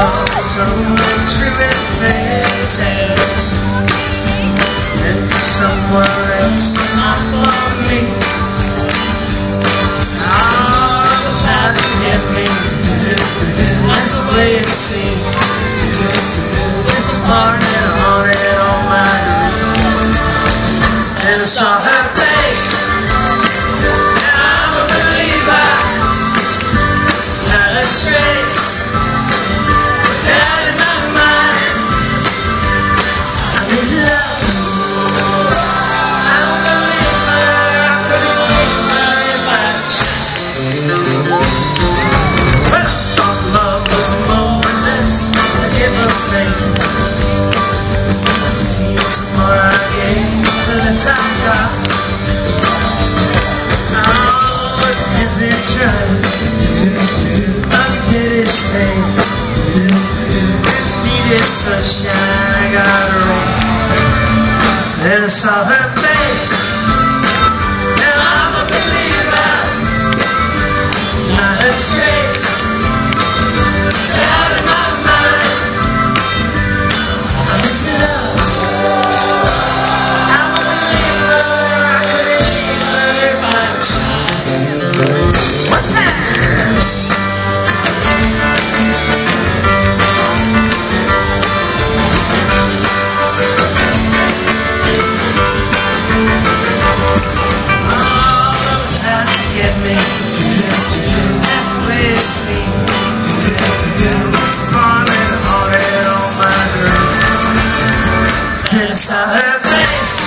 so true and And someone else not for me Oh, tried to get me That's the way it seems It's hard and haunted all my dreams And I saw her face And I'm a believer Not a sunshine, I got rain, and I saw her face. Now I'm a million. Now her kiss on her face.